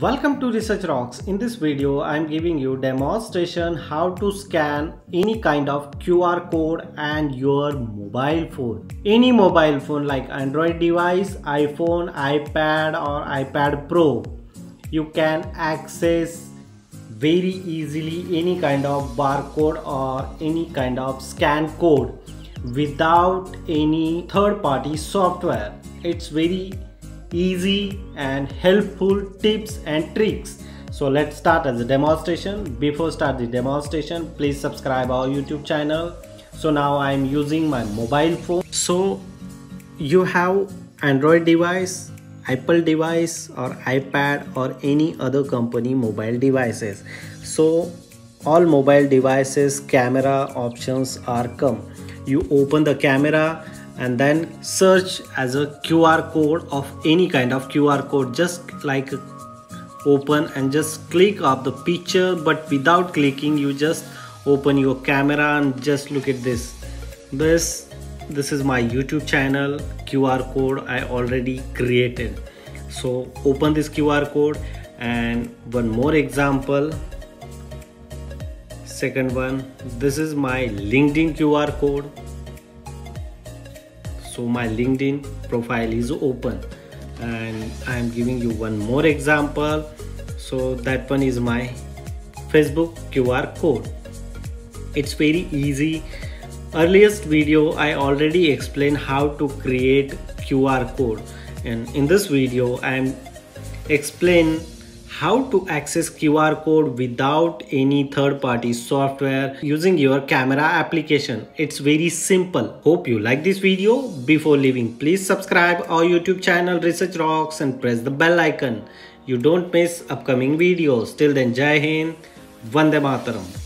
Welcome to Research Rocks. In this video, I am giving you demonstration how to scan any kind of QR code and your mobile phone. Any mobile phone like Android device, iPhone, iPad or iPad Pro. You can access very easily any kind of barcode or any kind of scan code without any third party software. It's very easy and helpful tips and tricks. So let's start as a demonstration. Before start the demonstration please subscribe our youtube channel. So now i'm using my mobile phone. So you have android device apple device or ipad or any other company mobile devices. So all mobile devices camera options are come. You open the camera and then search as a QR code of any kind of QR code. Just like open and just click of the picture but without clicking you just open your camera and just look at this. This this is my YouTube channel QR code I already created. So open this QR code and one more example. Second one this is my LinkedIn QR code so my linkedin profile is open. And i am giving you one more example. So that one is my facebook qr code. It's very easy. Earliest video i already explained how to create qr code. And in this video i am explain how to access QR code without any third-party software using your camera application. It's very simple. Hope you like this video. Before leaving, please subscribe our YouTube channel Research Rocks and press the bell icon. You don't miss upcoming videos. Till then, Jai Hind, Vande Mataram.